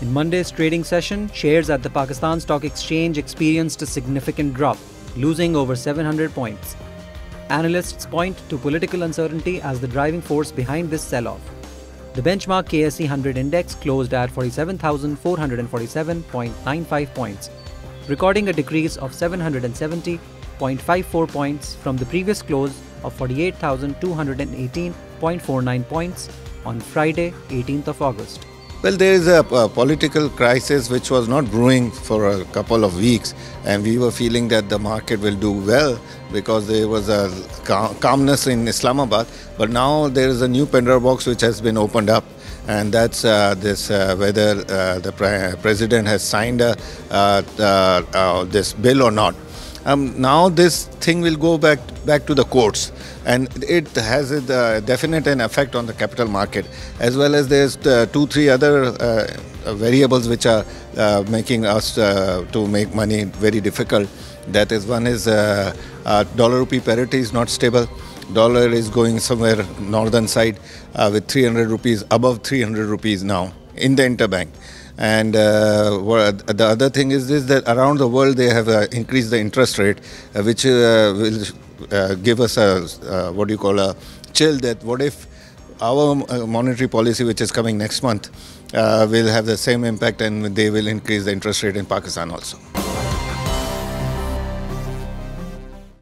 In Monday's trading session, shares at the Pakistan Stock Exchange experienced a significant drop, losing over 700 points. Analysts point to political uncertainty as the driving force behind this sell off. The benchmark KSE 100 index closed at 47,447.95 points, recording a decrease of 770.54 points from the previous close of 48,218.49 points on Friday, 18th of August. Well, there is a, a, political crisis which was not brewing for a couple of weeks, and we were feeling that the market will do well because there was a cal- calmness in Islamabad. But now there is a new Pandora box which has been opened up, and that's uh, this uh, whether uh, the pre- president has signed a, uh, uh, this bill or not. Um, now this thing will go back back to the courts, and it has a uh, definite an effect on the capital market, as well as there's uh, two three other uh, variables which are uh, making us uh, to make money very difficult. That is one is uh, dollar rupee parity is not stable. Dollar is going somewhere northern side with 300 rupees above 300 rupees now in the interbank. And uh, the other thing is this that around the world they have uh, increased the interest rate, uh, which will give us a what do you call a chill that what if our monetary policy, which is coming next month, will have the same impact and they will increase the interest rate in Pakistan also.